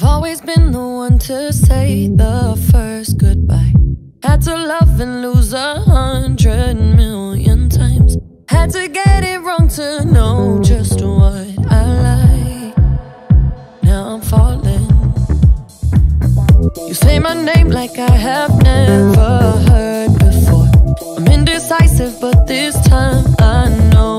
I've always been the one to say the first goodbye. Had to love and lose a hundred million times. Had to get it wrong to know just what I like. Now I'm falling. You say my name like I have never heard before. I'm indecisive, but this time I know.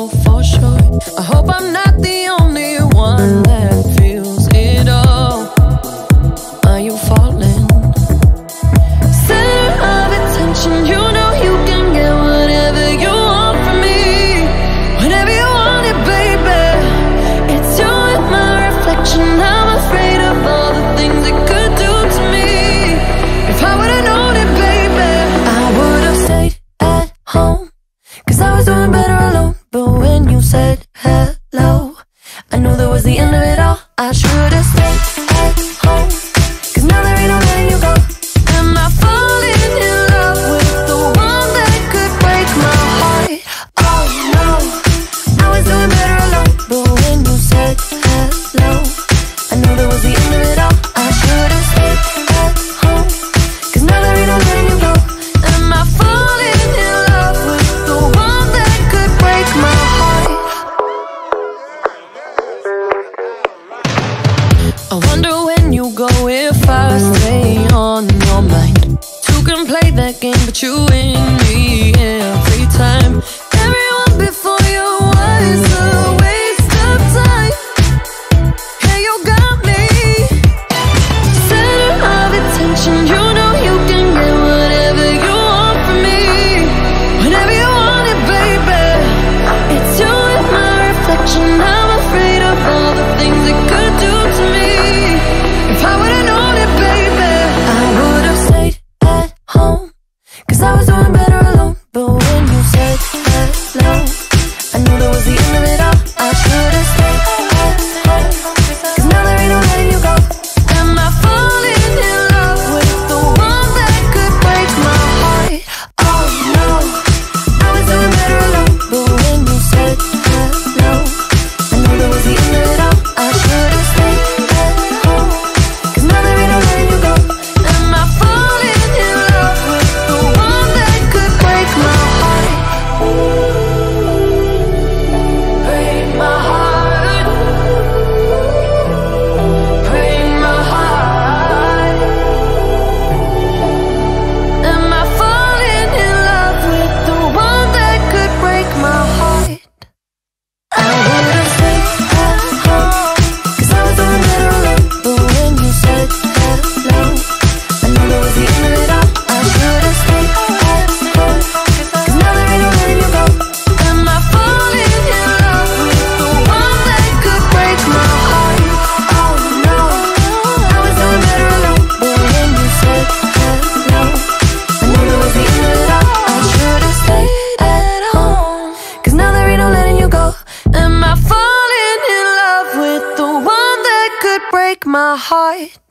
my heart.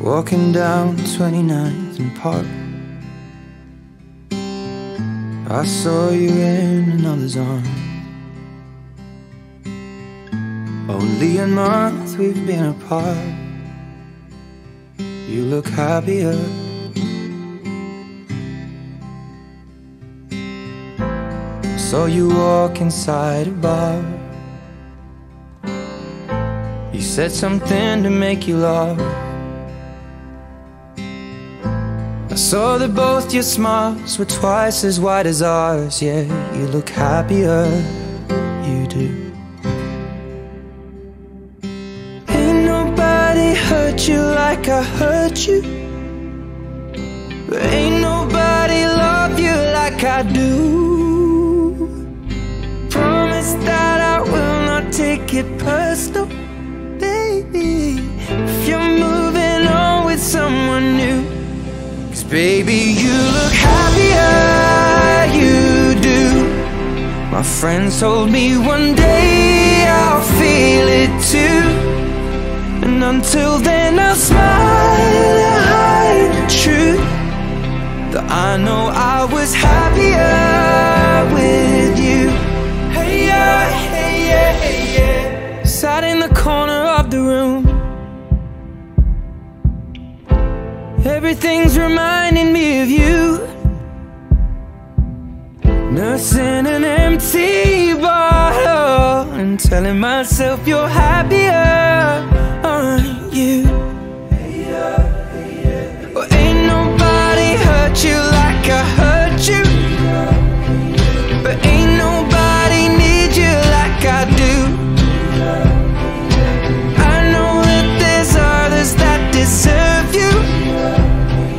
Walking down 29th and Park. I saw you in another's arms. Only a month we've been apart. You look happier. Saw you walk inside a bar. You said something to make you laugh. I saw that both your smiles were twice as wide as ours. Yeah, you look happier. You do. you like I hurt you. But ain't nobody love you like I do. Promise that I will not take it personal, baby. If you're moving on with someone new Cause baby you look happier, you do. My friends told me one day I'll feel it too. Until then I'll smile and hide the truth. That I know I was happier with you. Hey yeah, hey yeah, hey yeah. Sat in the corner of the room. Everything's reminding me of you. Nursing an empty bottle And telling myself you're happier. Hurt you like I hurt you. But ain't nobody need you like I do. I know that there's others that deserve you.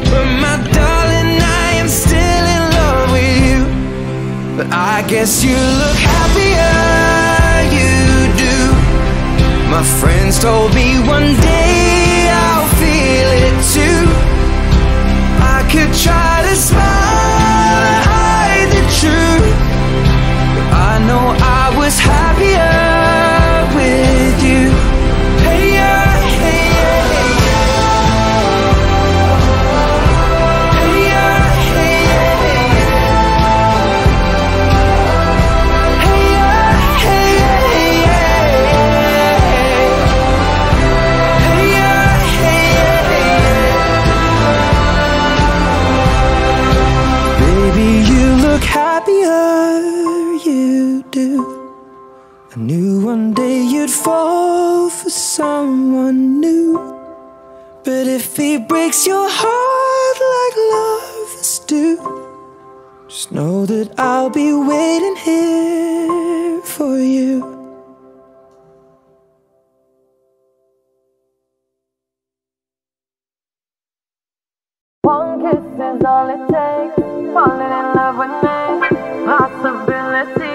But my darling, I am still in love with you. But I guess you look happier, you do. My friends told me one day here for you One kiss is all it takes. Falling in love with me. Possibilities.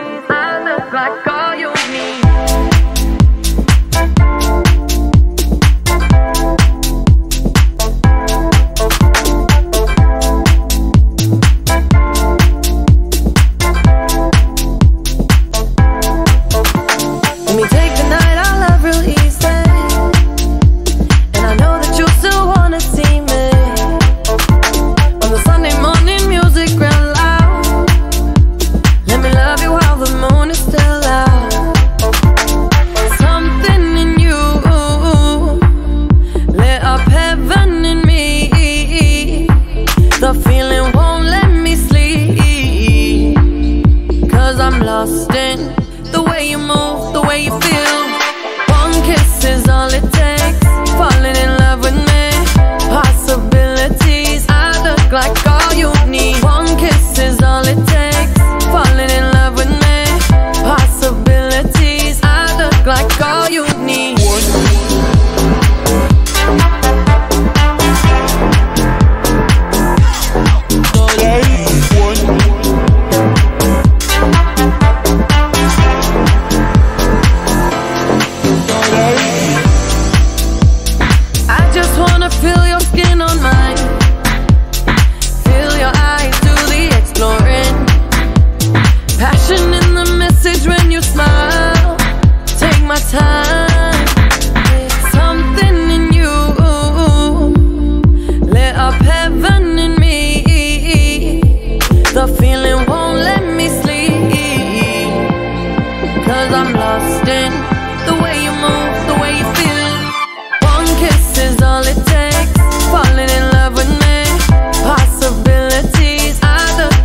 All you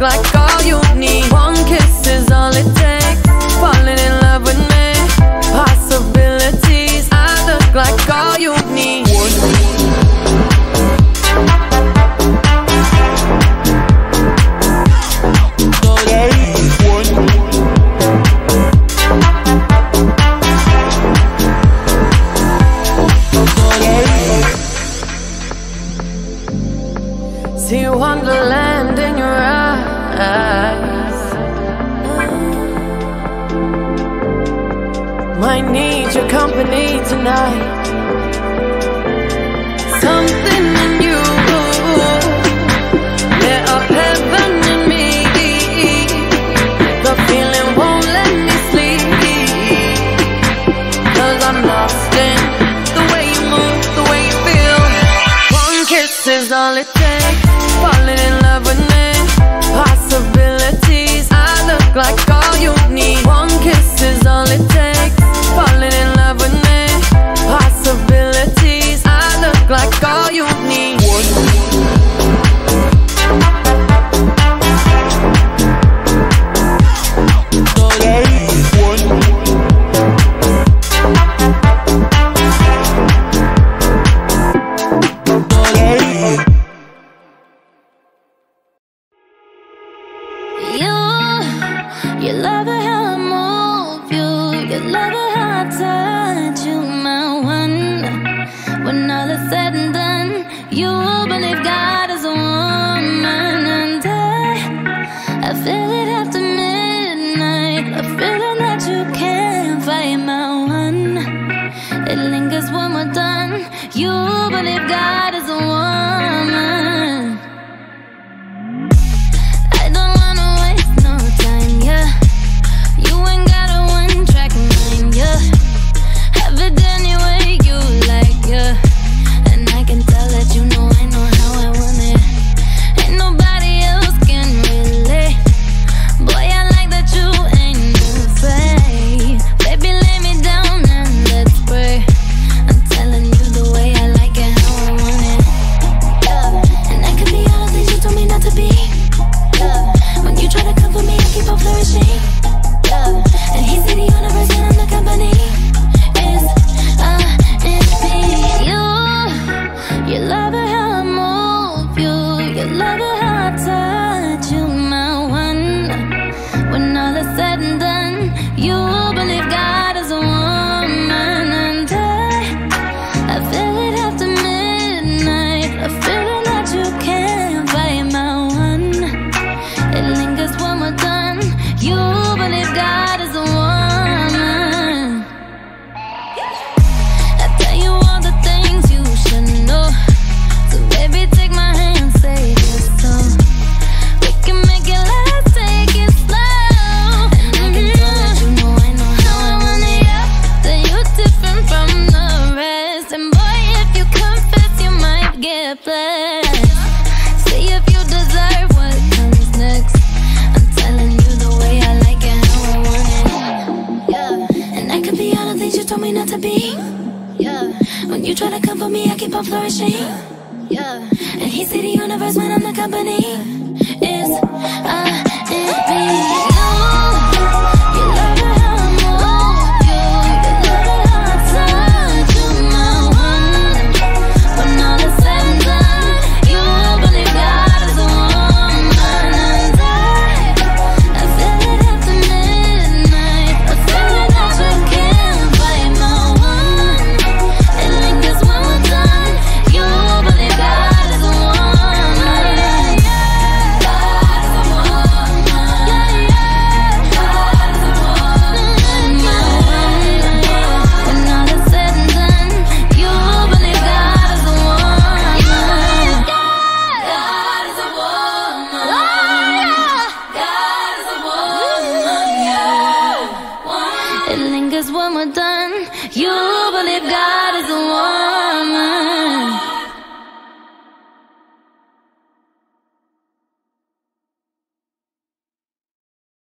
like all you need. One kiss is all it takes. Falling in love with me. Possibilities. I look like all you need. Might need your company tonight. Company. Is it Yeah. And I could be honest that you told me not to be. When you try to comfort me, I keep on flourishing. And he said the universe, when I'm the company, is I and me?